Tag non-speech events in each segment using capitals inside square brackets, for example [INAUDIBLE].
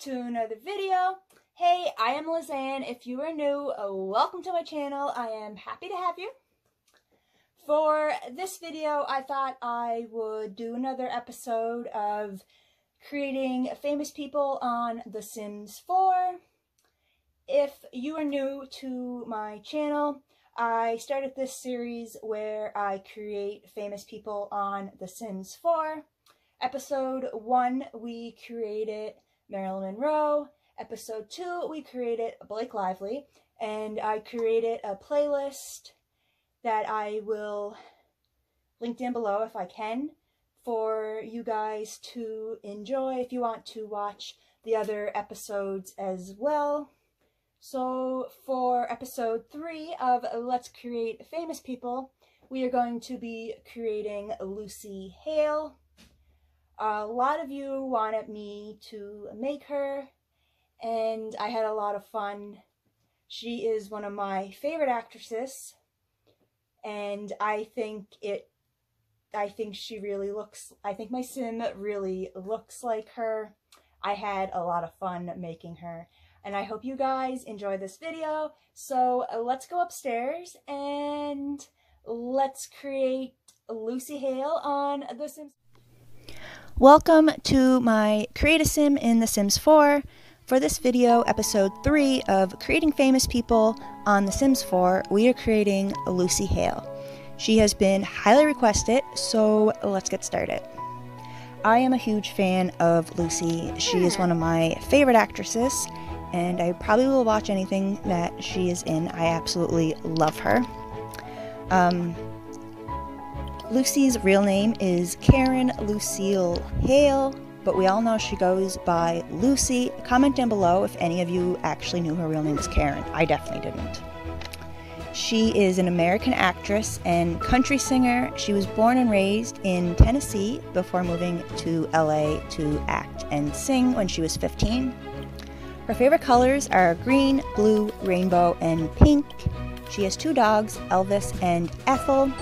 to another video. Hey, I am Lizanne. If you are new, uh, welcome to my channel. I am happy to have you. For this video, I thought I would do another episode of creating famous people on The Sims 4. If you are new to my channel, I started this series where I create famous people on The Sims 4. Episode 1, we created Marilyn Monroe. Episode 2, we created Blake Lively. And I created a playlist that I will link down below if I can for you guys to enjoy if you want to watch the other episodes as well. So for episode 3 of Let's Create Famous People, we are going to be creating Lucy Hale. A lot of you wanted me to make her, and I had a lot of fun. She is one of my favorite actresses, and I think it, I think she really looks, I think my sim really looks like her. I had a lot of fun making her, and I hope you guys enjoy this video. So uh, let's go upstairs and let's create Lucy Hale on The Sims. Welcome to my Create a Sim in The Sims 4. For this video, episode 3 of Creating Famous People on The Sims 4, we are creating Lucy Hale. She has been highly requested, so let's get started. I am a huge fan of Lucy. She is one of my favorite actresses, and I probably will watch anything that she is in. I absolutely love her. Um, Lucy's real name is Karen Lucille Hale, but we all know she goes by Lucy. Comment down below if any of you actually knew her real name is Karen. I definitely didn't. She is an American actress and country singer. She was born and raised in Tennessee before moving to LA to act and sing when she was 15. Her favorite colors are green, blue, rainbow, and pink. She has two dogs, Elvis and Ethel.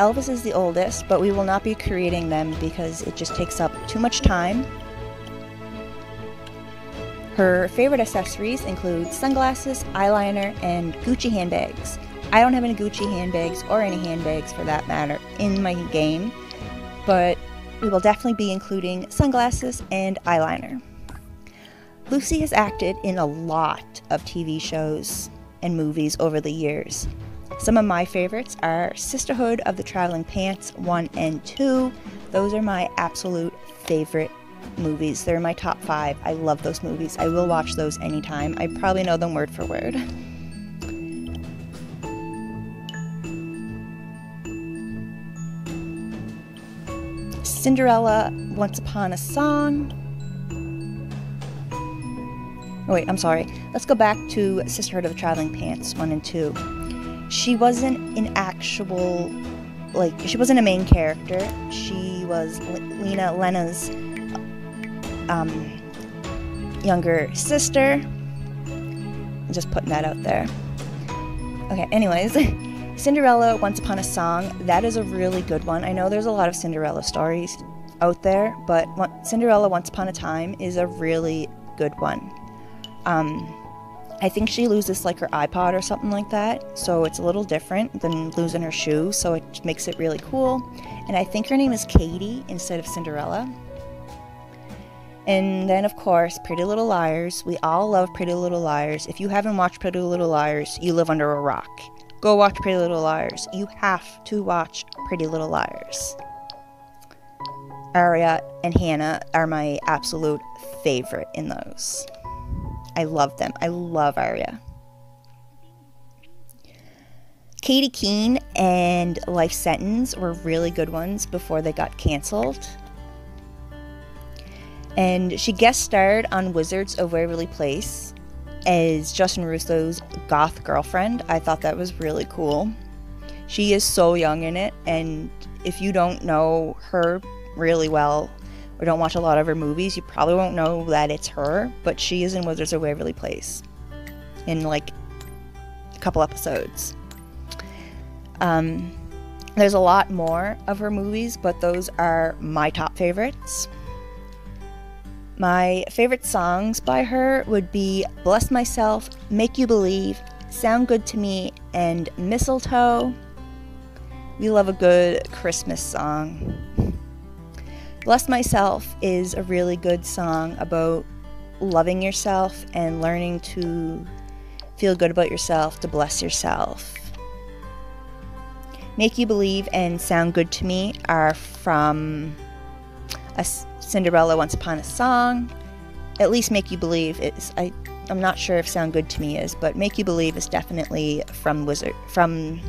Elvis is the oldest, but we will not be creating them because it just takes up too much time. Her favorite accessories include sunglasses, eyeliner, and Gucci handbags. I don't have any Gucci handbags or any handbags for that matter in my game, but we will definitely be including sunglasses and eyeliner. Lucy has acted in a lot of TV shows and movies over the years. Some of my favorites are Sisterhood of the Traveling Pants 1 and 2. Those are my absolute favorite movies. They're my top five. I love those movies. I will watch those anytime. I probably know them word for word. [LAUGHS] Cinderella, Once Upon a Song. Oh, wait, I'm sorry. Let's go back to Sisterhood of the Traveling Pants 1 and 2 she wasn't an actual like she wasn't a main character. She was L- Lena Lena's um, younger sister. I'm just putting that out there. Okay, anyways, [LAUGHS] Cinderella Once Upon a Song, that is a really good one. I know there's a lot of Cinderella stories out there, but Cinderella Once Upon a Time is a really good one. Um, I think she loses like her iPod or something like that, so it's a little different than losing her shoe, so it makes it really cool. And I think her name is Katie instead of Cinderella. And then, of course, Pretty Little Liars. We all love Pretty Little Liars. If you haven't watched Pretty Little Liars, you live under a rock. Go watch Pretty Little Liars. You have to watch Pretty Little Liars. Aria and Hannah are my absolute favorite in those. I love them. I love Aria. Katy Keene and Life Sentence were really good ones before they got canceled. And she guest starred on Wizards of Waverly Place as Justin Russo's goth girlfriend. I thought that was really cool. She is so young in it, and if you don't know her really well, or don't watch a lot of her movies, you probably won't know that it's her, but she is in Wizards of Waverly Place in like a couple episodes. Um, there's a lot more of her movies, but those are my top favorites. My favorite songs by her would be Bless Myself, Make You Believe, Sound Good to Me, and Mistletoe. We love a good Christmas song. Bless Myself is a really good song about loving yourself and learning to feel good about yourself, to bless yourself. Make You Believe and Sound Good to Me are from a Cinderella Once Upon a Song. At least Make You Believe is I I'm not sure if Sound Good to Me is, but Make You Believe is definitely from Wizard from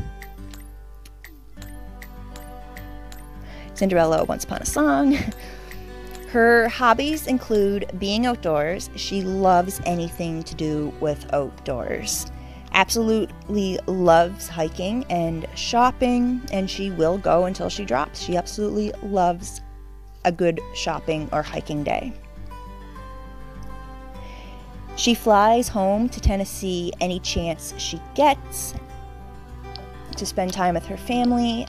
Cinderella Once Upon a Song. [LAUGHS] Her hobbies include being outdoors. She loves anything to do with outdoors. Absolutely loves hiking and shopping, and she will go until she drops. She absolutely loves a good shopping or hiking day. She flies home to Tennessee any chance she gets to spend time with her family.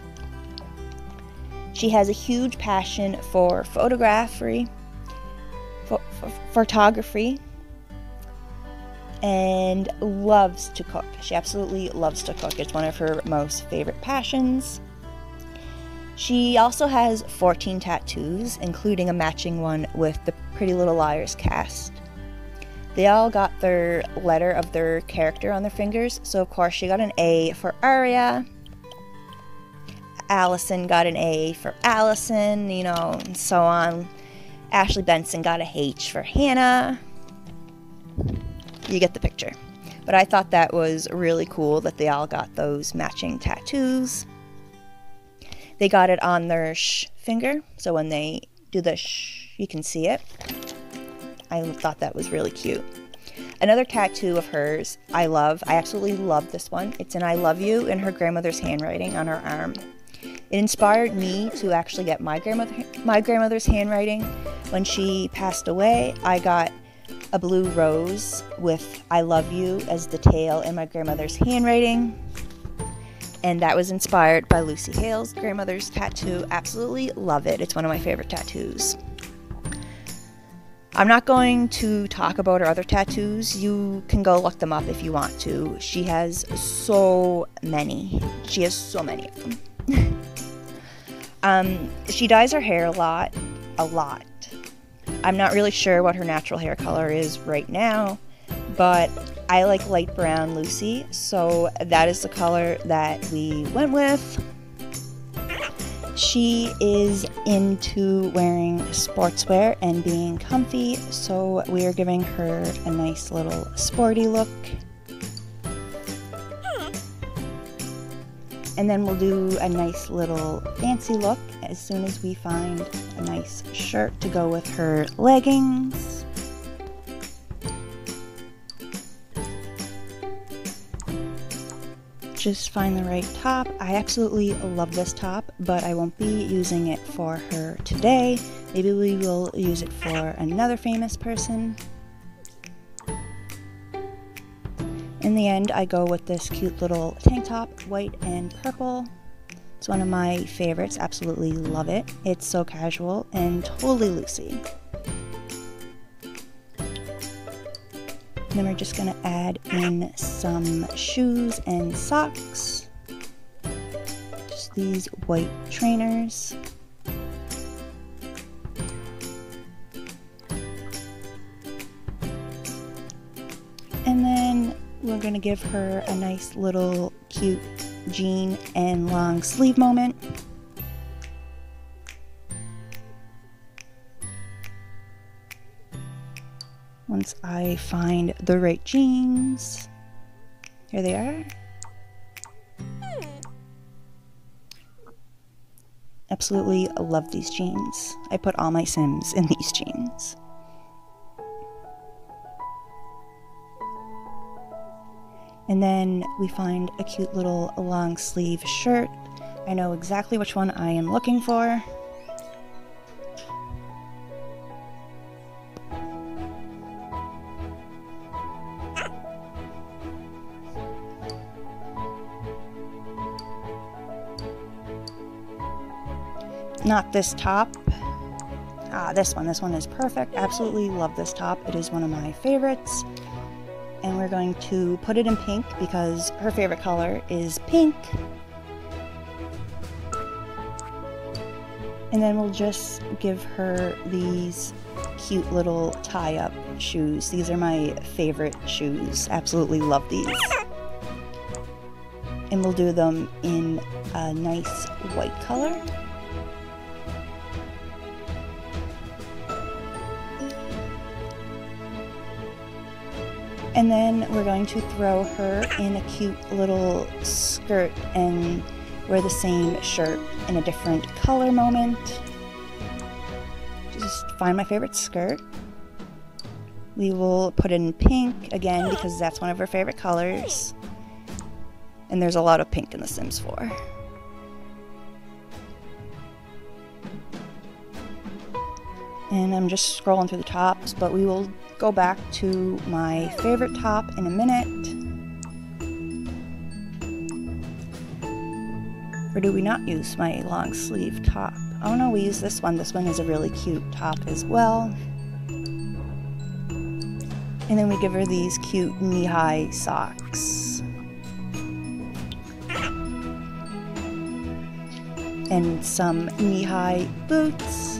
She has a huge passion for photography, for, photography, and loves to cook. She absolutely loves to cook. It's one of her most favorite passions. She also has 14 tattoos, including a matching one with the Pretty Little Liars cast. They all got their letter of their character on their fingers, so of course she got an A for Aria. Allison got an A for Allison, you know, and so on. Ashley Benson got a H for Hannah. You get the picture. But I thought that was really cool that they all got those matching tattoos. They got it on their sh finger, so when they do the sh, you can see it. I thought that was really cute. Another tattoo of hers I love. I absolutely love this one. It's an I love you in her grandmother's handwriting on her arm. It inspired me to actually get my grandmother my grandmother's handwriting. When she passed away, I got a blue rose with I love you as the tail in my grandmother's handwriting and that was inspired by Lucy Hale's grandmother's tattoo. Absolutely love it. It's one of my favorite tattoos. I'm not going to talk about her other tattoos. You can go look them up if you want to. She has so many. She has so many of them. [LAUGHS] um, she dyes her hair a lot, a lot. I'm not really sure what her natural hair color is right now, but I like light brown Lucy, so that is the color that we went with. She is into wearing sportswear and being comfy, so we are giving her a nice little sporty look. And then we'll do a nice little fancy look as soon as we find a nice shirt to go with her leggings. just find the right top. I absolutely love this top, but I won't be using it for her today. Maybe we will use it for another famous person. In the end, I go with this cute little tank top, white and purple. It's one of my favorites, absolutely love it. It's so casual and totally Lucy. Then we're just to add in some shoes and socks. Just these white trainers. Going to give her a nice little cute jean and long sleeve moment. once I find the right jeans. Here they are. Absolutely love these jeans. I put all my Sims in these jeans. And then we find a cute little long sleeve shirt. I know exactly which one I am looking for. not this top. Ah, this one. This one is perfect. Absolutely love this top. It is one of my favorites. And we're going to put it in pink because her favorite color is pink. And then we'll just give her these cute little tie-up shoes. These are my favorite shoes. Absolutely love these. And we'll do them in a nice white color. And then we're going to throw her in a cute little skirt and wear the same shirt in a different color moment. Just find my favorite skirt. We will put in pink again because that's one of her favorite colors. And there's a lot of pink in The Sims 4. And I'm just scrolling through the tops, but we will go back to my favorite top in a minute. Or do we not use my long sleeve top? Oh no, we use this one. This one is a really cute top as well. And then we give her these cute knee-high socks. And some knee-high boots.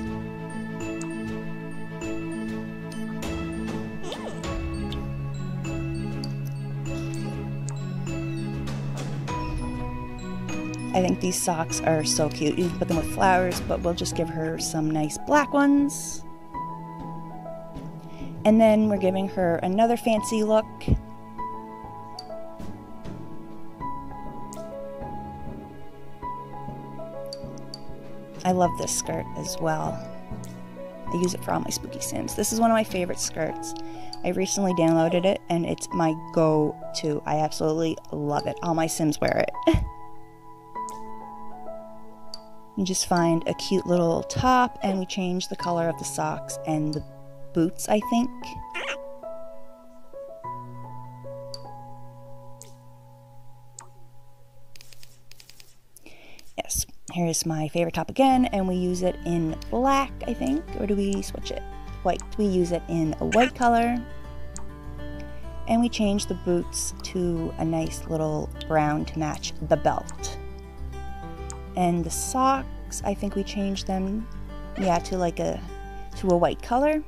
These socks are so cute. You can put them with flowers, but we'll just give her some nice black ones. And then we're giving her another fancy look. I love this skirt as well. I use it for all my spooky sims. This is one of my favorite skirts. I recently downloaded it and it's my go-to. I absolutely love it. All my sims wear it. [LAUGHS] Just find a cute little top and we change the color of the socks and the boots, I think. Yes, here's my favorite top again, and we use it in black, I think, or do we switch it? White. We use it in a white color. And we change the boots to a nice little brown to match the belt. And the socks, I think we changed them, yeah, to like a, to a white color.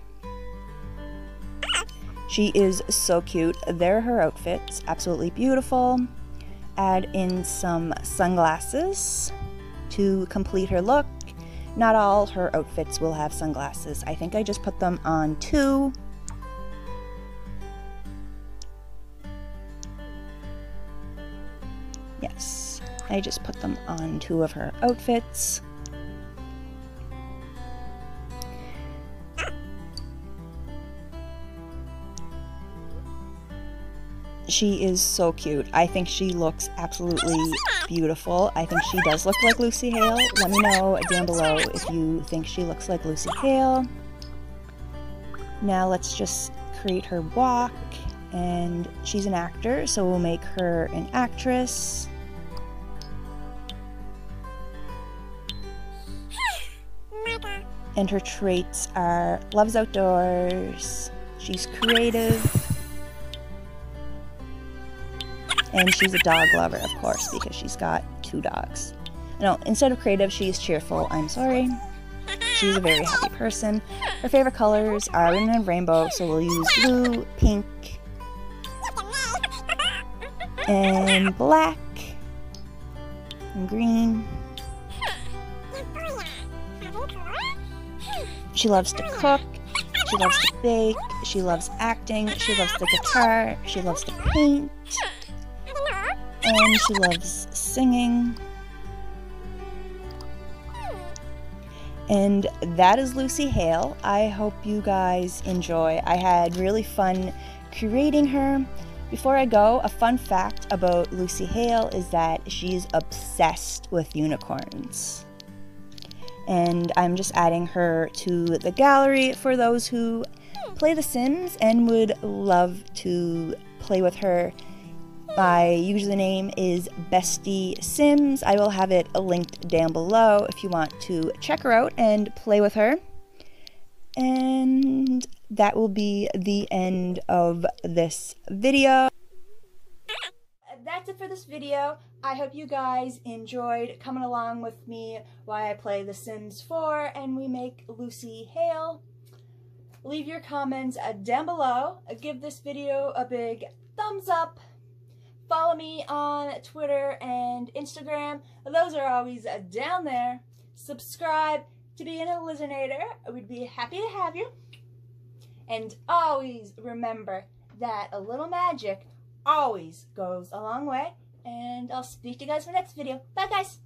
She is so cute. There are her outfits, absolutely beautiful. Add in some sunglasses to complete her look. Not all her outfits will have sunglasses. I think I just put them on two. I just put them on two of her outfits. She is so cute. I think she looks absolutely beautiful. I think she does look like Lucy Hale. Let me know down below if you think she looks like Lucy Hale. Now let's just create her walk. And she's an actor, so we'll make her an actress. And her traits are loves outdoors, she's creative, and she's a dog lover, of course, because she's got two dogs. No, instead of creative, she's cheerful. I'm sorry. She's a very happy person. Her favorite colors are red and rainbow, so we'll use blue, pink, and black, and green. She loves to cook. She loves to bake. She loves acting. She loves the guitar. She loves to paint and she loves singing. And that is Lucy Hale. I hope you guys enjoy. I had really fun creating her. Before I go, a fun fact about Lucy Hale is that she's obsessed with unicorns. And I'm just adding her to the gallery for those who play The Sims and would love to play with her my username is Bestie Sims. I will have it linked down below if you want to check her out and play with her. And that will be the end of this video. That's it for this video. I hope you guys enjoyed coming along with me while I play The Sims 4 and we make Lucy Hale. Leave your comments uh, down below. Uh, give this video a big thumbs up. Follow me on Twitter and Instagram. Those are always uh, down there. Subscribe to be an Elizinator. We'd be happy to have you. And always remember that a little magic always goes a long way. And I'll speak to you guys in the next video. Bye, guys.